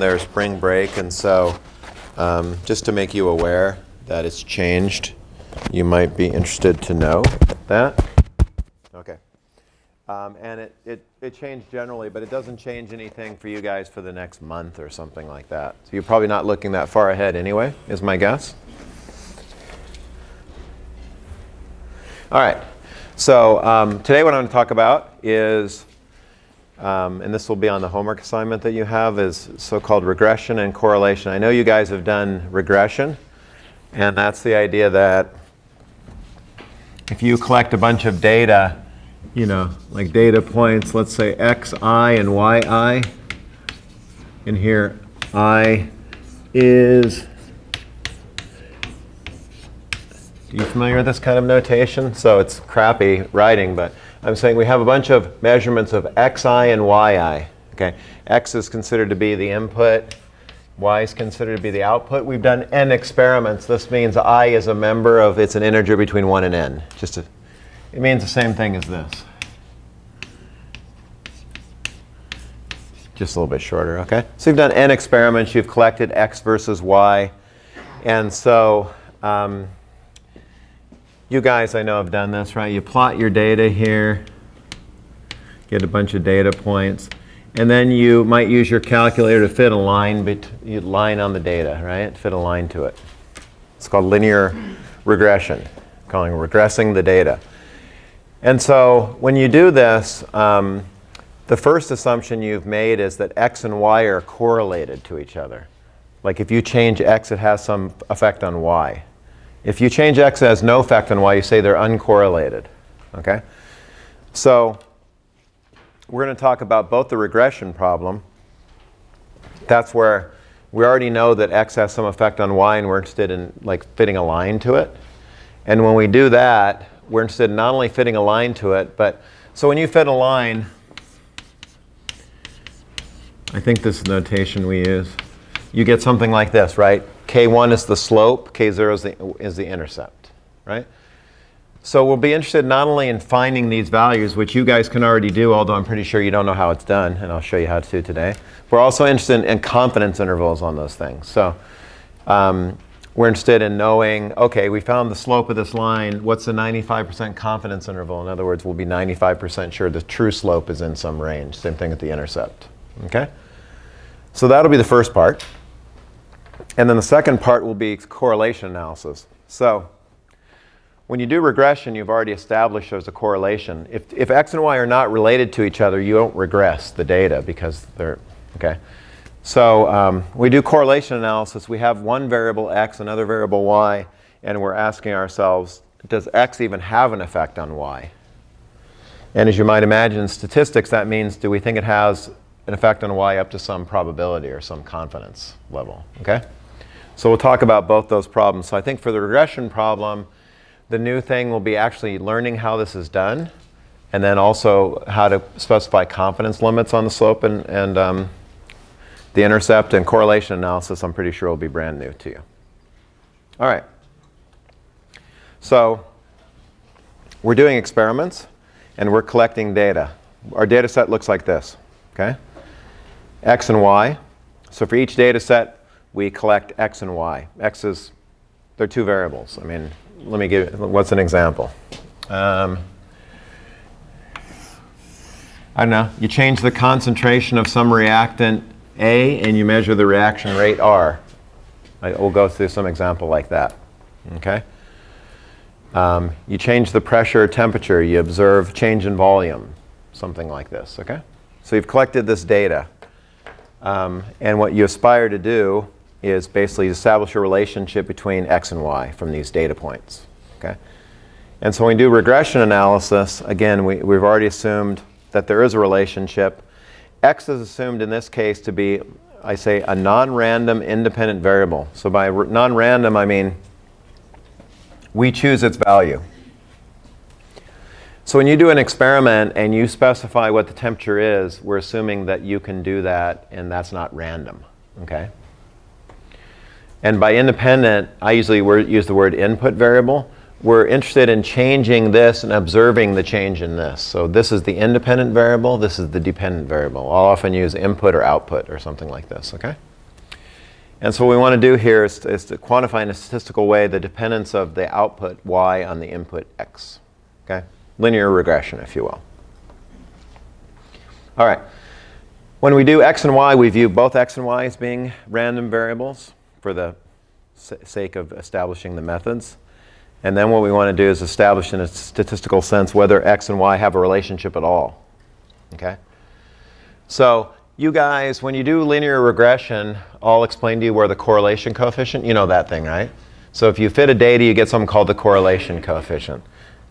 their spring break, and so um, just to make you aware that it's changed, you might be interested to know that. Okay. Um, and it, it, it changed generally, but it doesn't change anything for you guys for the next month or something like that. So you're probably not looking that far ahead anyway, is my guess. All right. So um, today what I'm going to talk about is, um, and this will be on the homework assignment that you have, is so-called regression and correlation. I know you guys have done regression, and that's the idea that if you collect a bunch of data, you know, like data points, let's say xi and yi, and here i is, are you familiar with this kind of notation? So it's crappy writing, but I'm saying we have a bunch of measurements of xi and yi. Okay, x is considered to be the input, y is considered to be the output. We've done n experiments. This means i is a member of, it's an integer between 1 and n. Just a, it means the same thing as this. Just a little bit shorter, okay? So you've done n experiments. You've collected x versus y. And so um, you guys, I know, have done this, right? You plot your data here, get a bunch of data points. And then you might use your calculator to fit a line, bet- line on the data, right? Fit a line to it. It's called linear regression, calling regressing the data. And so when you do this, um, the first assumption you've made is that x and y are correlated to each other. Like if you change x, it has some effect on y. If you change x, has no effect on y, you say they're uncorrelated. Okay? So we're going to talk about both the regression problem. That's where we already know that x has some effect on y, and we're interested in like fitting a line to it. And when we do that, we're interested in not only fitting a line to it, but so when you fit a line, I think this is the notation we use. You get something like this, right? K1 is the slope, K0 is the, is the intercept, right? So we'll be interested not only in finding these values, which you guys can already do, although I'm pretty sure you don't know how it's done, and I'll show you how to today. We're also interested in, confidence intervals on those things. So um, we're interested in knowing, okay, we found the slope of this line. What's the 95% confidence interval? In other words, we'll be 95% sure the true slope is in some range. Same thing at the intercept. Okay? So that'll be the first part. And then the second part will be correlation analysis. So when you do regression, you've already established there's a correlation. If, if x and y are not related to each other, you don't regress the data because they're, okay? So um, we do correlation analysis. We have one variable x, another variable y, and we're asking ourselves, does x even have an effect on y? And as you might imagine in statistics, that means do we think it has an effect on y up to some probability or some confidence level, okay? So we'll talk about both those problems. So I think for the regression problem, the new thing will be actually learning how this is done, and then also how to specify confidence limits on the slope and, and um, the intercept and correlation analysis, I'm pretty sure will be brand new to you. All right. So we're doing experiments, and we're collecting data. Our data set looks like this, okay? X and Y. So for each data set, we collect X and Y. X is, they're two variables. I mean, let me give, what's an example? Um, I don't know, you change the concentration of some reactant A and you measure the reaction rate R. I, we'll go through some example like that. Okay? Um, you change the pressure or temperature, you observe change in volume, something like this. Okay? So you've collected this data. Um, and what you aspire to do is basically establish a relationship between x and y from these data points. Okay? And so when we do regression analysis, again, we, we've already assumed that there is a relationship. x is assumed in this case to be, I say, a non-random independent variable. So by non-random, I mean we choose its value. So when you do an experiment and you specify what the temperature is, we're assuming that you can do that and that's not random. Okay? And by independent, I usually use the word input variable. We're interested in changing this and observing the change in this. So this is the independent variable, this is the dependent variable. I'll often use input or output or something like this, okay? And so what we want to do here is, is to quantify in a statistical way the dependence of the output y on the input x. Okay? Linear regression, if you will. All right. When we do x and y, we view both x and y as being random variables for the sake of establishing the methods. And then what we want to do is establish in a statistical sense whether x and y have a relationship at all. Okay? So you guys, when you do linear regression, I'll explain to you where the correlation coefficient, you know that thing, right? So if you fit a data, you get something called the correlation coefficient.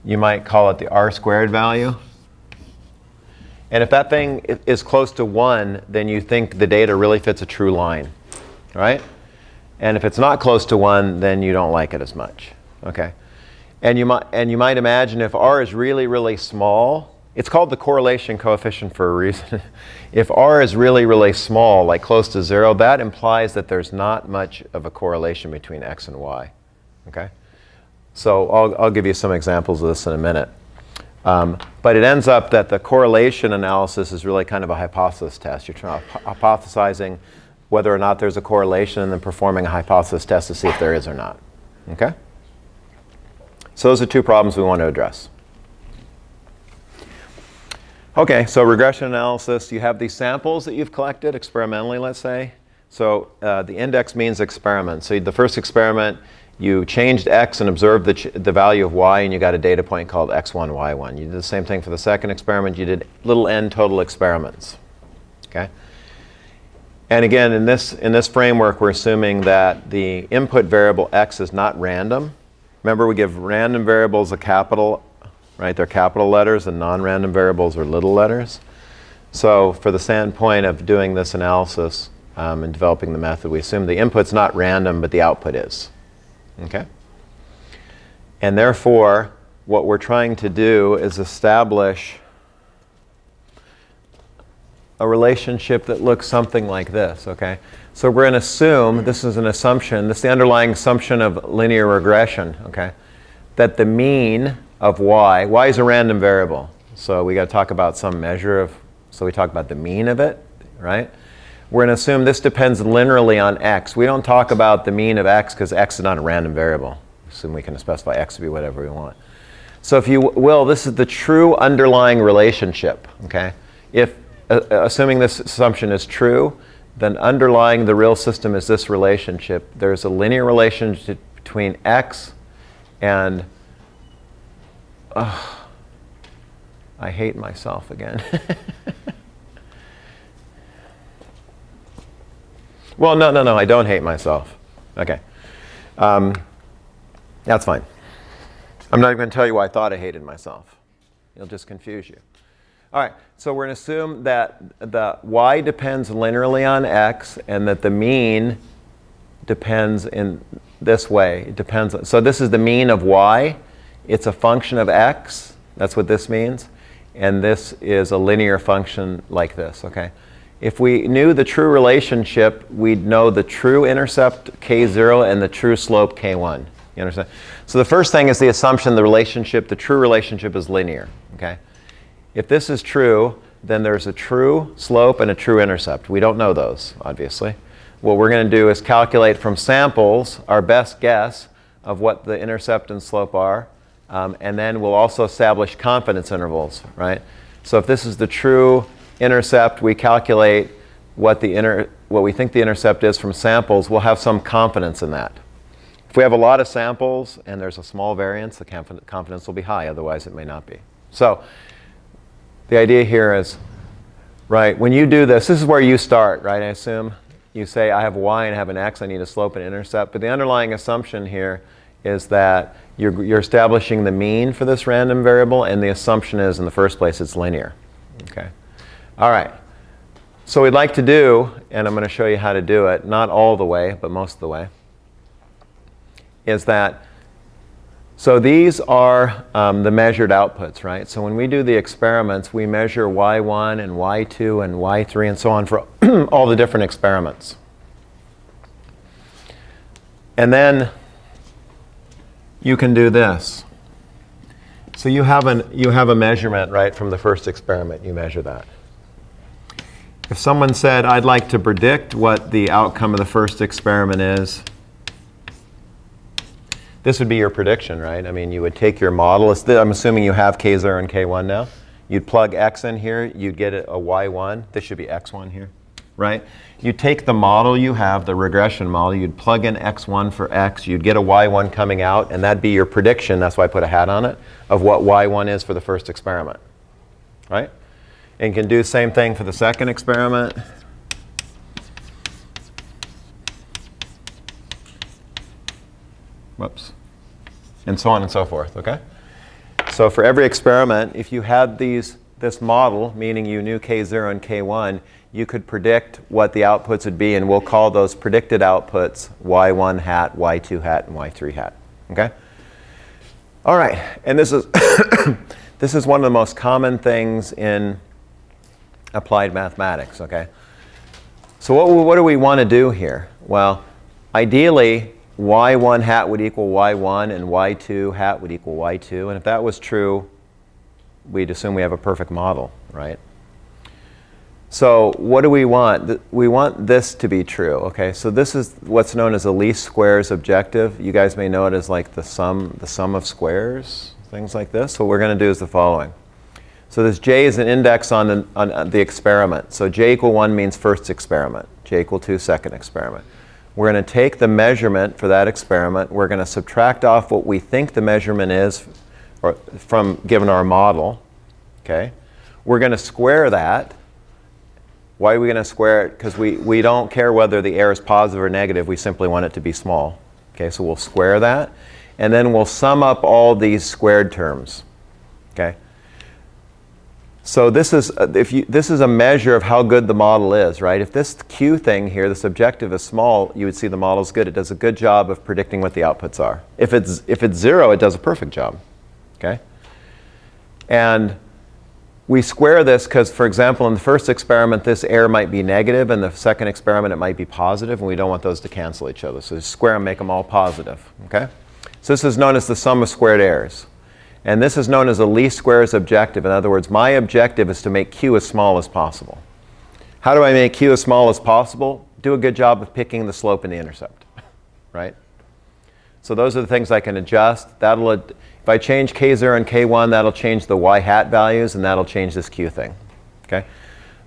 You might call it the r squared value. And if that thing is close to 1, then you think the data really fits a true line, right? And if it's not close to 1, then you don't like it as much, okay? And you might, and you might imagine if r is really, really small, it's called the correlation coefficient for a reason. if r is really, really small, like close to 0, that implies that there's not much of a correlation between x and y, okay? So I'll, I'll give you some examples of this in a minute. Um, but it ends up that the correlation analysis is really kind of a hypothesis test. You're hypothesizing whether or not there's a correlation and then performing a hypothesis test to see if there is or not. Okay? So those are two problems we want to address. Okay, so regression analysis, you have these samples that you've collected experimentally, let's say. So uh, the index means experiment. So the first experiment, you changed x and observed the, the value of y, and you got a data point called x1, y1. You did the same thing for the second experiment. You did little n total experiments. Okay? And again, in this, in this framework, we're assuming that the input variable x is not random. Remember, we give random variables a capital, right? They're capital letters, and non-random variables are little letters. So for the standpoint of doing this analysis um, and developing the method, we assume the input's not random, but the output is. Okay? And therefore, what we're trying to do is establish a relationship that looks something like this, okay? So we're going to assume, this is an assumption, this is the underlying assumption of linear regression, okay? That the mean of y, y is a random variable. So we got to talk about some measure of, so we talk about the mean of it, right? We're going to assume this depends linearly on x. We don't talk about the mean of x because x is not a random variable. Assume we can specify x to be whatever we want. So if you will, this is the true underlying relationship, okay? If, assuming this assumption is true, then underlying the real system is this relationship. There's a linear relationship between x and, uh, I hate myself again. Well, no, no, no, I don't hate myself. Okay. Um, that's fine. I'm not even going to tell you why I thought I hated myself. It'll just confuse you. All right, so we're going to assume that the y depends linearly on x and that the mean depends in this way. It depends. So this is the mean of y. It's a function of x. That's what this means. And this is a linear function like this, okay? If we knew the true relationship, we'd know the true intercept k0 and the true slope k1. You understand? So the first thing is the assumption the relationship, the true relationship is linear. Okay? If this is true, then there's a true slope and a true intercept. We don't know those, obviously. What we're going to do is calculate from samples our best guess of what the intercept and slope are. Um, and then we'll also establish confidence intervals, right? So if this is the true intercept, we calculate what, the inter, what we think the intercept is from samples, we'll have some confidence in that. If we have a lot of samples and there's a small variance, the confidence will be high, otherwise it may not be. So the idea here is, right, when you do this, this is where you start, right, I assume. You say, I have y and I have an x, I need a slope and intercept. But the underlying assumption here is that you're, you're establishing the mean for this random variable, and the assumption is, in the first place, it's linear. Okay. All right. So we'd like to do, and I'm going to show you how to do it, not all the way, but most of the way, is that, so these are um, the measured outputs, right? So when we do the experiments, we measure y1 and y2 and y3 and so on for all the different experiments. And then you can do this. So you have, an, you have a measurement, right, from the first experiment. You measure that. if someone said, I'd like to predict what the outcome of the first experiment is, this would be your prediction, right? I mean, you would take your model. I'm assuming you have K0 and K1 now. You'd plug X in here. You'd get a Y1. This should be X1 here, right? You take the model you have, the regression model. You'd plug in X1 for X. You'd get a Y1 coming out, and that'd be your prediction. That's why I put a hat on it, of what Y1 is for the first experiment, right? And can do the same thing for the second experiment. Whoops. And so on and so forth, okay? So for every experiment, if you had these, this model, meaning you knew K0 and K1, you could predict what the outputs would be, and we'll call those predicted outputs Y1 hat, Y2 hat, and Y3 hat, okay? All right, and this is, this is one of the most common things in applied mathematics, okay? So what, what do we want to do here? Well, ideally, y1 hat would equal y1 and y2 hat would equal y2. And if that was true, we'd assume we have a perfect model, right? So what do we want? We want this to be true, okay? So this is what's known as the least squares objective. You guys may know it as like the sum, the sum of squares, things like this. What we're going to do is the following. So this j is an index on the, on uh, the experiment. So j equal 1 means first experiment. j equal 2, second experiment. We're going to take the measurement for that experiment. We're going to subtract off what we think the measurement is or, from given our model. Okay. We're going to square that. Why are we going to square it? Because we, we don't care whether the error is positive or negative. We simply want it to be small. Okay, so we'll square that. And then we'll sum up all these squared terms. So this is, uh, if you, this is a measure of how good the model is, right? If this Q thing here, this objective is small, you would see the model is good. It does a good job of predicting what the outputs are. If it's, if it's zero, it does a perfect job, okay? And we square this because, for example, in the first experiment, this error might be negative, and the second experiment, it might be positive, and we don't want those to cancel each other. So square them, make them all positive, okay? So this is known as the sum of squared errors. And this is known as the least squares objective. In other words, my objective is to make q as small as possible. How do I make q as small as possible? Do a good job of picking the slope and the intercept, right? So those are the things I can adjust. That'll, if I change k0 and k1, that'll change the y hat values, and that'll change this q thing, okay?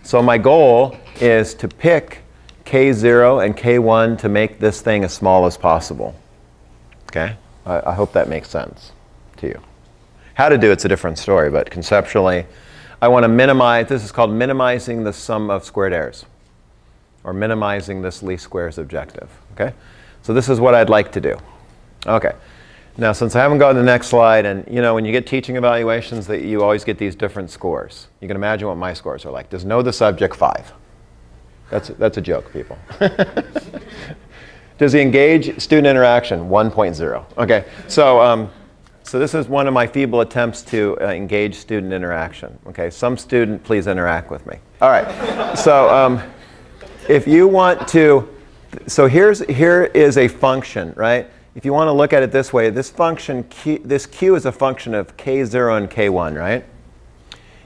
So my goal is to pick k0 and k1 to make this thing as small as possible, okay? I, I hope that makes sense to you. How to do it's a different story, but conceptually, I want to minimize, this is called minimizing the sum of squared errors, or minimizing this least squares objective, okay? So this is what I'd like to do. Okay. Now, since I haven't gone to the next slide, and you know, when you get teaching evaluations, that you always get these different scores. You can imagine what my scores are like. Does know the subject five? That's, that's a joke, people. Does he engage student interaction? 1.0. Okay, so um, so this is one of my feeble attempts to uh, engage student interaction. Okay, some student, please interact with me. All right, so um, if you want to, so here's, here is a function, right? If you want to look at it this way, this function, Q, this Q is a function of K0 and K1, right?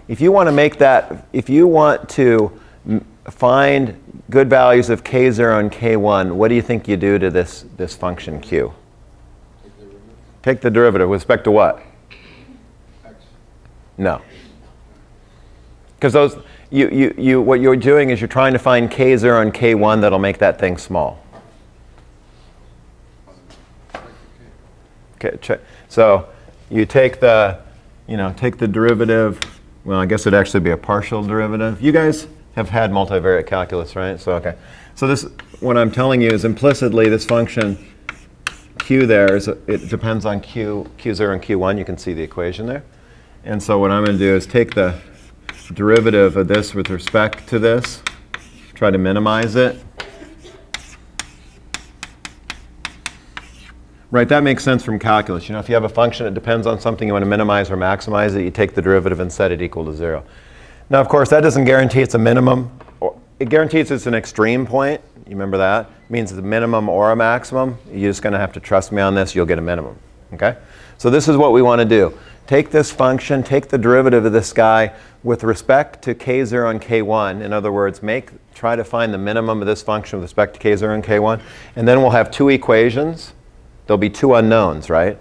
If you want to make that, if you want to find good values of K0 and K1, what do you think you do to this, this function Q? Take the derivative with respect to what? No. Because those, you, you, you, what you're doing is you're trying to find K0 and K1 that'll make that thing small. Okay, check. So you take the, you know, take the derivative. Well, I guess it'd actually be a partial derivative. You guys have had multivariate calculus, right? So, okay. So this, what I'm telling you is implicitly this function q there is, it depends on q, q0 and q1. You can see the equation there. And so what I'm going to do is take the derivative of this with respect to this, try to minimize it. Right, that makes sense from calculus. You know, if you have a function that depends on something you want to minimize or maximize it, you take the derivative and set it equal to zero. Now, of course, that doesn't guarantee it's a minimum. It guarantees it's an extreme point. You remember that? It means a minimum or a maximum. You're just going to have to trust me on this. You'll get a minimum. Okay? So this is what we want to do. take this function, take the derivative of this guy with respect to k0 and k1. In other words, make, try to find the minimum of this function with respect to k0 and k1. And then we'll have two equations. There'll be two unknowns, right?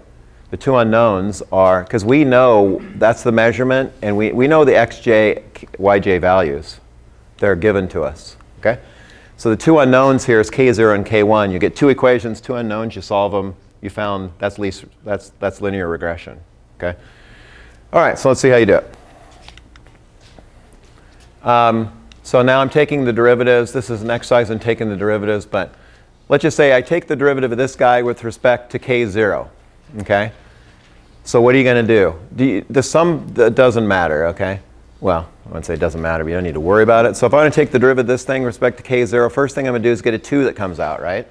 The two unknowns are, because we know that's the measurement, and we, we know the xj, yj values. They're given to us, okay? So the two unknowns here is k0 and k1. You get two equations, two unknowns, you solve them, you found that's, least, that's, that's linear regression, okay? All right, so let's see how you do it. Um, so now I'm taking the derivatives. This is an exercise in taking the derivatives, but let's just say I take the derivative of this guy with respect to k0, okay? So what are you going to do? do you, the sum doesn't matter, okay? Well, I wouldn't say it doesn't matter, but you don't need to worry about it. So if I want to take the derivative of this thing with respect to k0, first thing I'm going to do is get a 2 that comes out, right?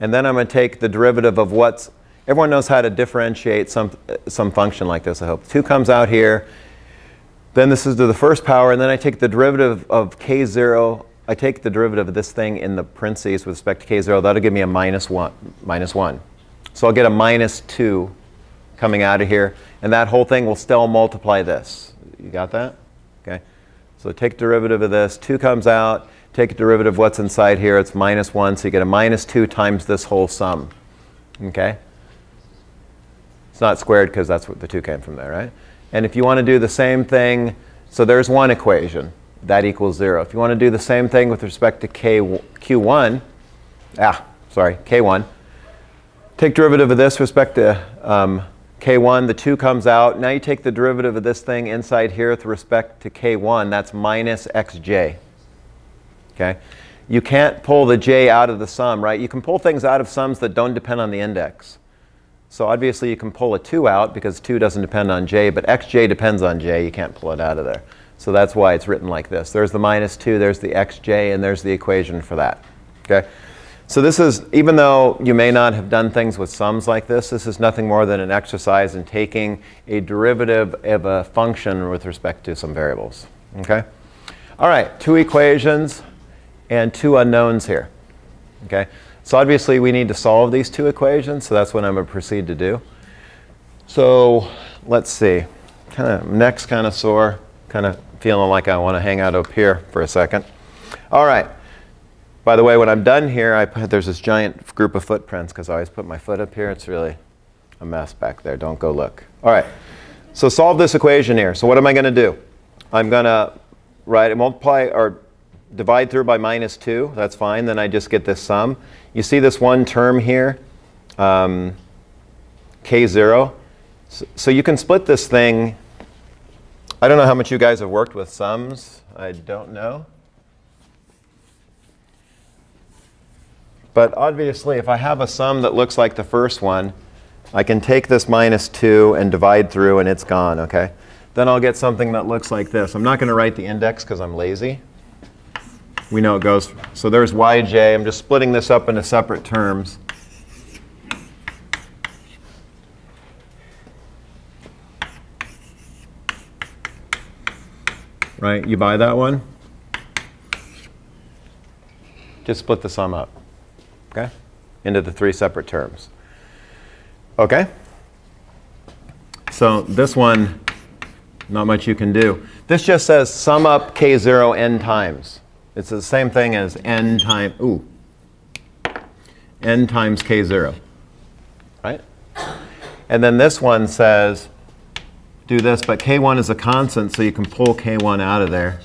And then I'm going to take the derivative of what's Everyone knows how to differentiate some, some function like this, I hope. 2 comes out here. Then this is to the first power, and then I take the derivative of k0. I take the derivative of this thing in the parentheses with respect to k0. That'll give me a minus 1. Minus 1. So I'll get a minus 2 coming out of here. And that whole thing will still multiply this. You got that? Okay. So take derivative of this. 2 comes out. Take derivative of what's inside here. It's minus 1. So you get a minus 2 times this whole sum. Okay? It's not squared because that's what the 2 came from there, right? And if you want to do the same thing, so there's one equation. That equals 0. If you want to do the same thing with respect to K, Q1, ah, sorry, K1, take derivative of this with respect to um, K1, the 2 comes out. Now you take the derivative of this thing inside here with respect to K1. That's minus xj. Okay? You can't pull the j out of the sum, right? You can pull things out of sums that don't depend on the index. So obviously you can pull a 2 out because 2 doesn't depend on j, but xj depends on j. You can't pull it out of there. So that's why it's written like this. There's the minus 2, there's the xj, and there's the equation for that. Okay? So this is, even though you may not have done things with sums like this, this is nothing more than an exercise in taking a derivative of a function with respect to some variables. Okay? All right, two equations and two unknowns here. Okay? So obviously we need to solve these two equations, so that's what I'm going to proceed to do. So let's see. Kind of neck's kind of sore, kind of feeling like I want to hang out up here for a second. All right. By the way, when I'm done here, I put, there's this giant group of footprints because I always put my foot up here. It's really a mess back there. Don't go look. All right. So solve this equation here. So what am I going to do? I'm going to write multiply or divide through by minus 2. That's fine. Then I just get this sum. You see this one term here, um, k0. So, so you can split this thing. I don't know how much you guys have worked with sums. I don't know. But obviously, if I have a sum that looks like the first one, I can take this minus 2 and divide through, and it's gone, okay? Then I'll get something that looks like this. I'm not going to write the index because I'm lazy we know it goes. So there's yj. I'm just splitting this up into separate terms. Right? You buy that one? Just split the sum up. Okay? Into the three separate terms. Okay? So this one, not much you can do. This just says sum up k0 n times. It's the same thing as n times, ooh, n times k0, right? And then this one says, do this, but k1 is a constant, so you can pull k1 out of there.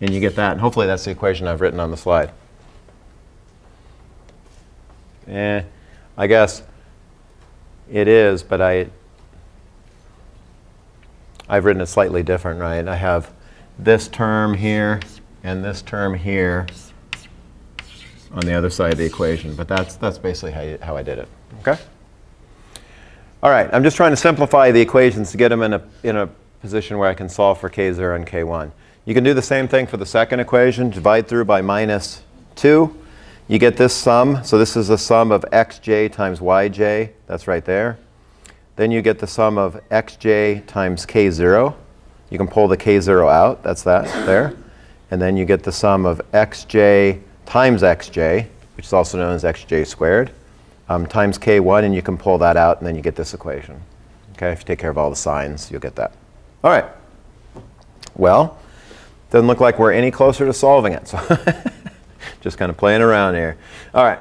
And you get that. And hopefully that's the equation I've written on the slide. Eh, I guess it is, but I, I've written it slightly different, right? I have this term here and this term here on the other side of the equation. But that's, that's basically how, you, how I did it. Okay? All right, I'm just trying to simplify the equations to get them in a, in a position where I can solve for k0 and k1. You can do the same thing for the second equation. Divide through by minus 2. You get this sum. So this is the sum of xj times yj. That's right there. Then you get the sum of xj times k0. You can pull the k0 out. That's that there. And then you get the sum of xj times xj, which is also known as xj squared. um, times k1, and you can pull that out, and then you get this equation. Okay, if you take care of all the signs, you'll get that. All right. Well, doesn't look like we're any closer to solving it. So just kind of playing around here. All right.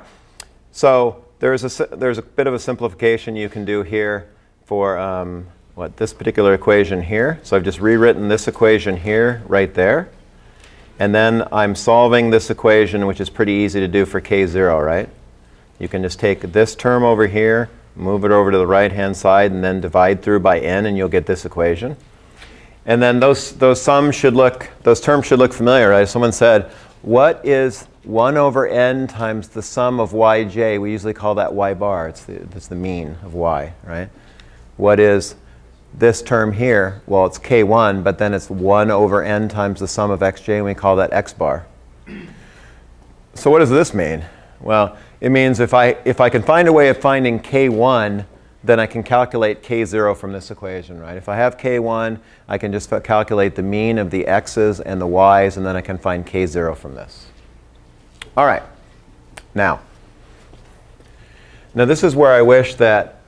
So there's a, there's a bit of a simplification you can do here for um, what this particular equation here. So I've just rewritten this equation here, right there. And then I'm solving this equation, which is pretty easy to do for k0, right? You can just take this term over here, move it over to the right-hand side, and then divide through by n, and you'll get this equation. And then those, those sums should look, those terms should look familiar, right? Someone said, what is 1 over n times the sum of yj? We usually call that y bar. It's the, it's the mean of y, right? What is this term here? Well, it's k1, but then it's 1 over n times the sum of xj, and we call that x bar. So what does this mean? Well, it means if I, if I can find a way of finding k1 then I can calculate k0 from this equation, right? If I have k1, I can just calculate the mean of the x's and the y's, and then I can find k0 from this. All right. Now, now this is where I wish that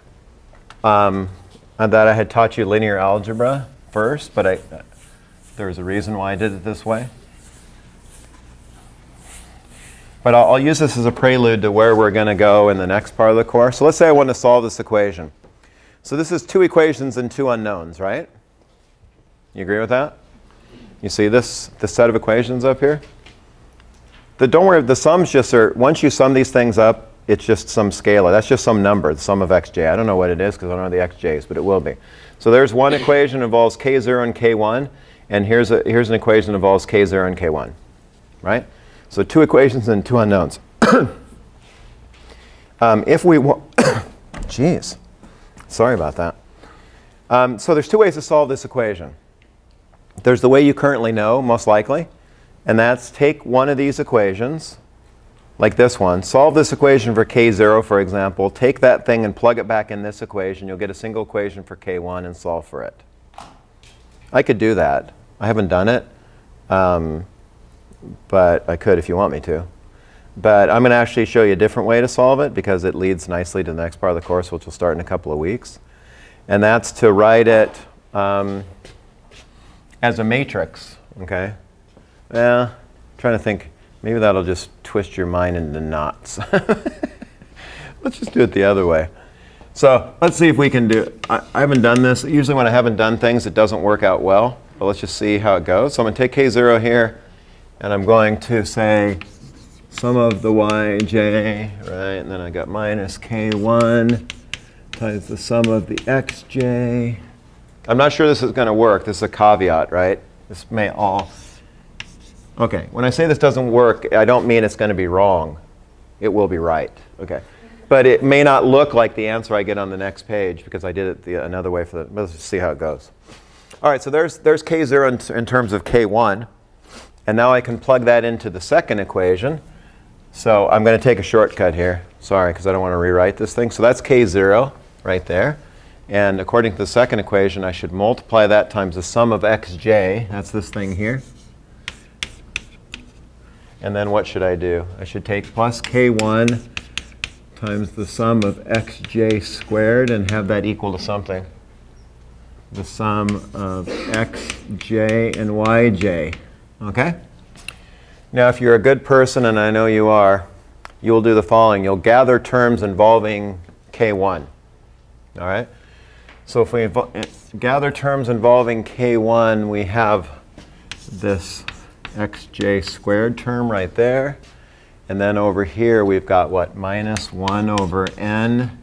um, that I had taught you linear algebra first, but I, there was a reason why I did it this way. But I'll, I'll, use this as a prelude to where we're going to go in the next part of the course. So let's say I want to solve this equation. So this is two equations and two unknowns, right? You agree with that? You see this, this set of equations up here? The, don't worry, the sums just are, once you sum these things up, it's just some scalar. That's just some number, the sum of xj. I don't know what it is because I don't know the xj's, but it will be. So there's one equation involves k0 and k1, and here's, a, here's an equation that involves k0 and k1, right? So two equations and two unknowns. um, if we want, jeez, sorry about that. Um, so there's two ways to solve this equation. There's the way you currently know, most likely, and that's take one of these equations, like this one, solve this equation for k0, for example, take that thing and plug it back in this equation. You'll get a single equation for k1 and solve for it. I could do that. I haven't done it. Um, but I could if you want me to. But I'm going to actually show you a different way to solve it because it leads nicely to the next part of the course, which will start in a couple of weeks. And that's to write it um, as a matrix, okay? Yeah, trying to think, maybe that'll just twist your mind into knots. let's just do it the other way. So let's see if we can do, I, I haven't done this. Usually when I haven't done things, it doesn't work out well. But let's just see how it goes. So I'm going to take K0 here and I'm going to say sum of the yj, right? And then I got minus k1 times the sum of the xj. I'm not sure this is going to work. This is a caveat, right? This may all. Okay, when I say this doesn't work, I don't mean it's going to be wrong. It will be right. Okay. But it may not look like the answer I get on the next page because I did it the, another way for the. Let's see how it goes. All right, so there's, there's k0 in, in terms of k1. And now I can plug that into the second equation. So I'm going to take a shortcut here. Sorry, because I don't want to rewrite this thing. So that's k0 right there. And according to the second equation, I should multiply that times the sum of xj. That's this thing here. And then what should I do? I should take plus k1 times the sum of xj squared and have that equal to something. The sum of xj and yj. Okay? Now, if you're a good person, and I know you are, you'll do the following. You'll gather terms involving K1. All right? So if we gather terms involving K1, we have this xj squared term right there. And then over here, we've got what? Minus 1 over n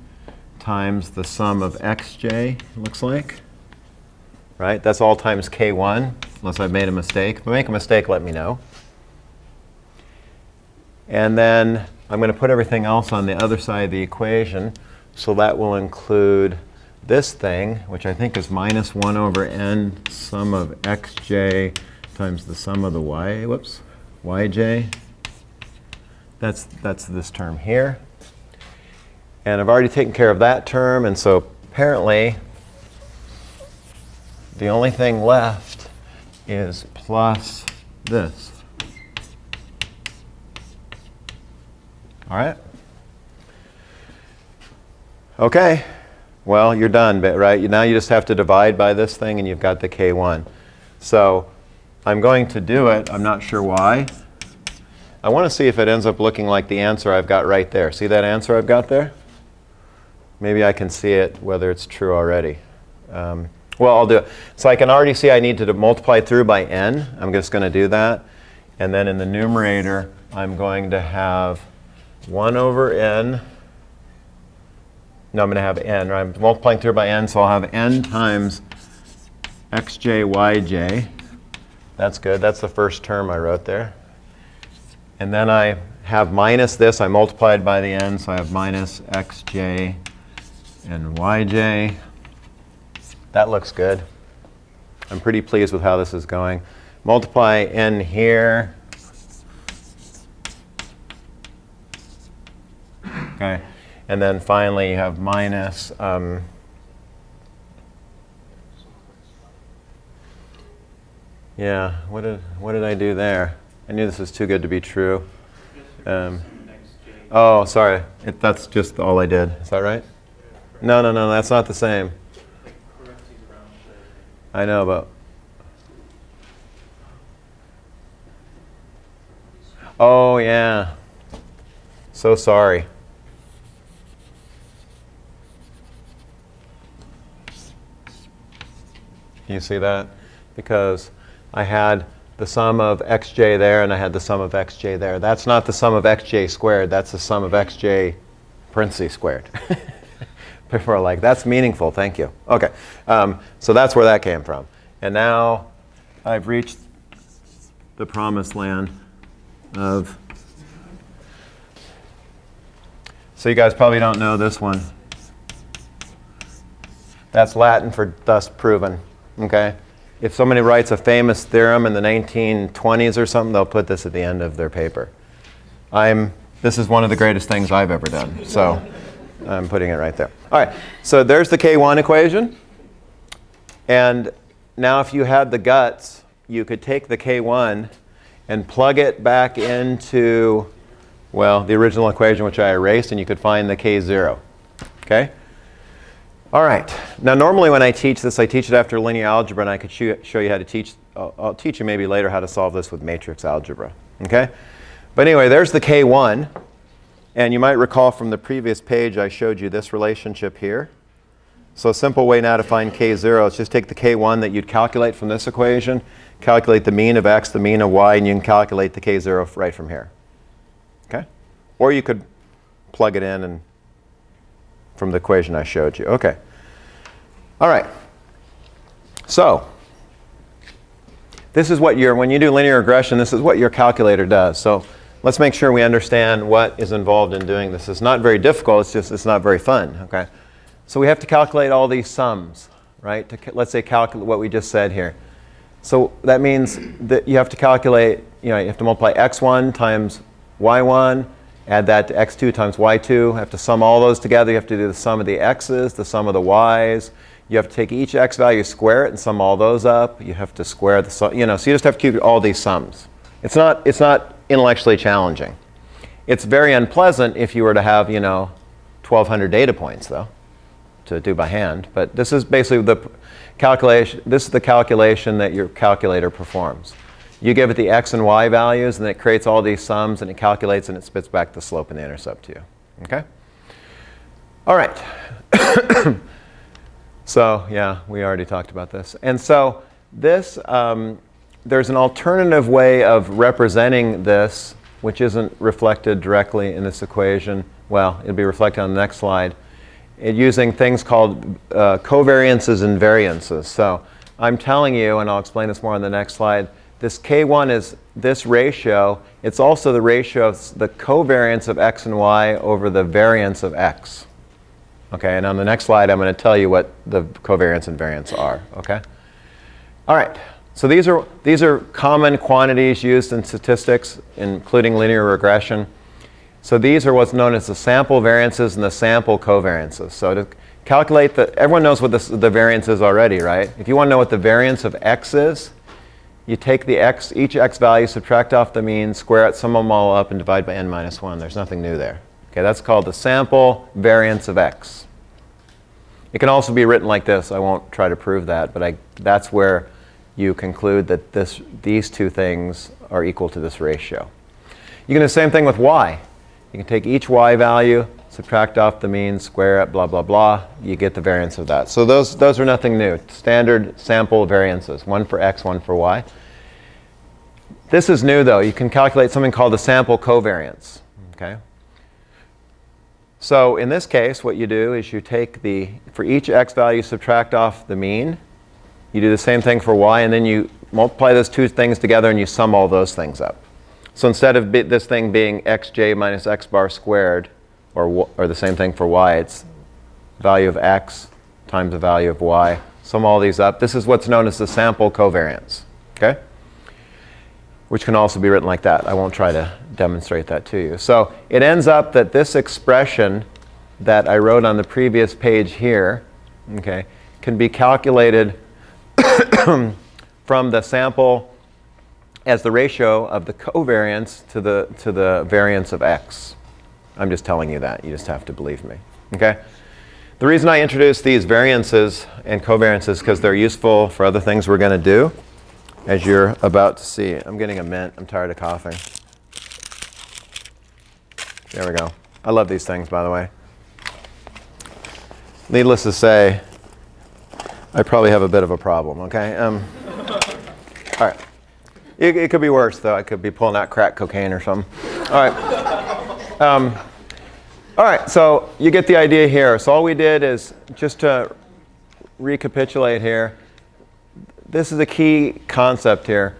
times the sum of xj, looks like. Right? That's all times k1 unless I've made a mistake. If I make a mistake, let me know. And then I'm going to put everything else on the other side of the equation. So that will include this thing, which I think is minus 1 over n sum of xj times the sum of the y, whoops, yj. That's, that's this term here. And I've already taken care of that term, and so apparently the only thing left is plus this. All right? Okay, well, you're done, right? Now you just have to divide by this thing and you've got the K1. So I'm going to do it. I'm not sure why. I want to see if it ends up looking like the answer I've got right there. See that answer I've got there? Maybe I can see it, whether it's true already. Um, well, I'll do it. So I can already see I need to multiply through by n. I'm just going to do that. And then in the numerator, I'm going to have 1 over n. No, I'm going to have n. I'm multiplying through by n, so I'll have n times xj, yj. That's good. That's the first term I wrote there. And then I have minus this. I multiplied by the n, so I have minus xj and yj. That looks good. I'm pretty pleased with how this is going. Multiply n here. Okay. And then finally you have minus, um, yeah, what did, what did I do there? I knew this was too good to be true. Um, oh, sorry. It, that's just all I did. Is that right? No, no, no, that's not the same. I know, but. Oh, yeah. So sorry. You see that? Because I had the sum of xj there and I had the sum of xj there. That's not the sum of xj squared. That's the sum of xj parentheses squared. People are like, that's meaningful, thank you. Okay, um, so that's where that came from. And now I've reached the promised land of. So you guys probably don't know this one. That's Latin for thus proven, okay? If somebody writes a famous theorem in the 1920s or something, they'll put this at the end of their paper. I'm, this is one of the greatest things I've ever done, so I'm putting it right there. All right, so there's the K1 equation. And now if you had the guts, you could take the K1 and plug it back into, well, the original equation which I erased, and you could find the K0. Okay? All right. Now, normally when I teach this, I teach it after linear algebra, and I could show you how to teach. I'll, I'll teach you maybe later how to solve this with matrix algebra. Okay? But anyway, there's the K1. And you might recall from the previous page I showed you this relationship here. So a simple way now to find K0 is just take the K1 that you'd calculate from this equation, calculate the mean of x, the mean of y, and you can calculate the K0 right from here. Okay? Or you could plug it in and from the equation I showed you. Okay. All right. So this is what your, when you do linear regression, this is what your calculator does. So let's make sure we understand what is involved in doing this. It's not very difficult, it's just it's not very fun, okay? So we have to calculate all these sums, right? To, let's say calculate what we just said here. So that means that you have to calculate, you know, you have to multiply x1 times y1 Add that to x2 times y2. You have to sum all those together. You have to do the sum of the x's, the sum of the y's. You have to take each x value, square it, and sum all those up. You have to square the sum. You know, so you just have to keep all these sums. It's not, it's not intellectually challenging. It's very unpleasant if you were to have, you know, 1,200 data points, though, to do by hand. But this is basically the calculation. This is the calculation that your calculator performs. You give it the x and y values, and it creates all these sums, and it calculates, and it spits back the slope and the intercept to you. Okay? All right. so, yeah, we already talked about this. And so this, um, there's an alternative way of representing this, which isn't reflected directly in this equation. Well, it'll be reflected on the next slide. It, using things called uh, covariances and variances. So I'm telling you, and I'll explain this more on the next slide, this K1 is this ratio. It's also the ratio of the covariance of x and y over the variance of x. Okay, and on the next slide, I'm going to tell you what the covariance and variance are. Okay? All right, so these are, these are common quantities used in statistics, including linear regression. So these are what's known as the sample variances and the sample covariances. So to calculate the, everyone knows what this, the variance is already, right? If you want to know what the variance of x is, you take the x, each x value, subtract off the mean, square it, sum them all up, and divide by n minus 1. There's nothing new there. Okay, that's called the sample variance of x. It can also be written like this. I won't try to prove that, but I, that's where you conclude that this, these two things are equal to this ratio. You can do the same thing with y. You can take each y value, subtract off the mean, square it, blah, blah, blah. You get the variance of that. So those, those are nothing new. Standard sample variances, one for x, one for y. This is new, though. You can calculate something called the sample covariance. Okay? So in this case, what you do is you take the, for each x value, subtract off the mean. You do the same thing for y, and then you multiply those two things together and you sum all those things up. So instead of this thing being xj minus x bar squared, or, or the same thing for y, it's value of x times the value of y. Sum all these up. This is what's known as the sample covariance. Okay? Which can also be written like that. I won't try to demonstrate that to you. So it ends up that this expression that I wrote on the previous page here, okay, can be calculated from the sample as the ratio of the covariance to the, to the variance of x. I'm just telling you that. You just have to believe me. Okay? The reason I introduce these variances and covariances because they're useful for other things we're going to do as you're about to see. I'm getting a mint. I'm tired of coughing. There we go. I love these things, by the way. Needless to say, I probably have a bit of a problem, okay? Um, all right. It, it, could be worse, though. I could be pulling out crack cocaine or something. All right. Um, all right, so you get the idea here. So all we did is just to recapitulate here this is a key concept here.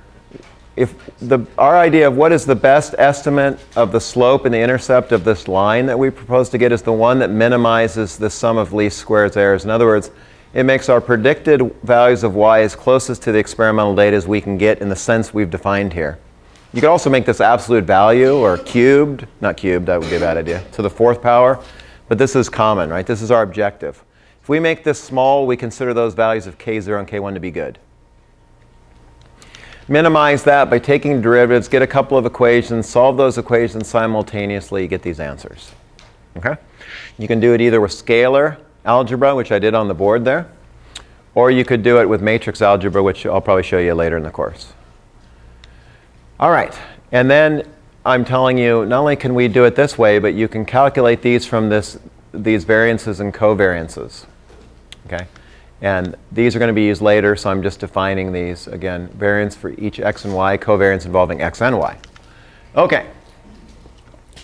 If the, our idea of what is the best estimate of the slope and the intercept of this line that we propose to get is the one that minimizes the sum of least squares errors. In other words, it makes our predicted values of y as closest to the experimental data as we can get in the sense we've defined here. You could also make this absolute value or cubed, not cubed, that would be a bad idea, to the fourth power, but this is common, right? This is our objective. If we make this small, we consider those values of k0 and k1 to be good minimize that by taking derivatives, get a couple of equations, solve those equations simultaneously, get these answers. Okay? You can do it either with scalar algebra, which I did on the board there, or you could do it with matrix algebra, which I'll probably show you later in the course. All right, and then I'm telling you, not only can we do it this way, but you can calculate these from this, these variances and covariances. Okay? And these are going to be used later, so I'm just defining these. Again, variance for each x and y, covariance involving x and y. OK.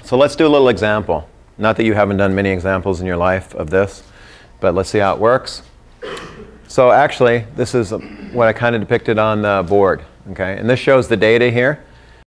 So let's do a little example. Not that you haven't done many examples in your life of this, but let's see how it works. So actually, this is what I kind of depicted on the board. Okay? And this shows the data here.